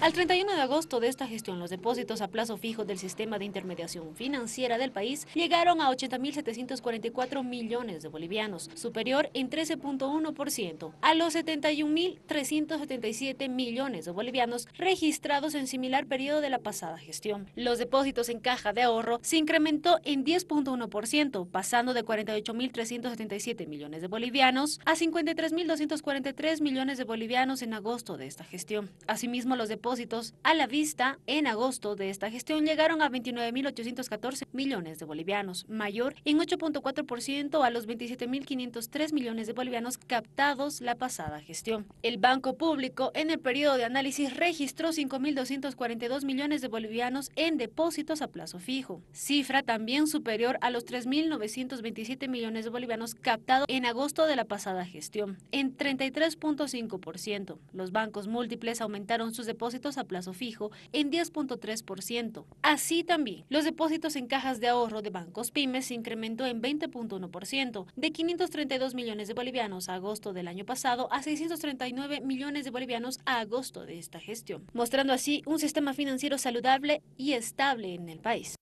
Al 31 de agosto de esta gestión, los depósitos a plazo fijo del sistema de intermediación financiera del país llegaron a 80.744 millones de bolivianos, superior en 13.1% a los 71.377 millones de bolivianos registrados en similar periodo de la pasada gestión. Los depósitos en caja de ahorro se incrementó en 10.1%, pasando de 48.377 millones de bolivianos a 53.243 millones de bolivianos en agosto de esta gestión. Asimismo, los depósitos a la vista en agosto de esta gestión llegaron a 29.814 millones de bolivianos, mayor en 8.4% a los 27.503 millones de bolivianos captados la pasada gestión. El Banco Público en el periodo de análisis registró 5.242 millones de bolivianos en depósitos a plazo fijo, cifra también superior a los 3.927 millones de bolivianos captados en agosto de la pasada gestión, en 33.5%. Los bancos múltiples aumentaron sus depósitos a plazo fijo en 10.3%. Así también, los depósitos en cajas de ahorro de bancos pymes se incrementó en 20.1%, de 532 millones de bolivianos a agosto del año pasado a 639 millones de bolivianos a agosto de esta gestión, mostrando así un sistema financiero saludable y estable en el país.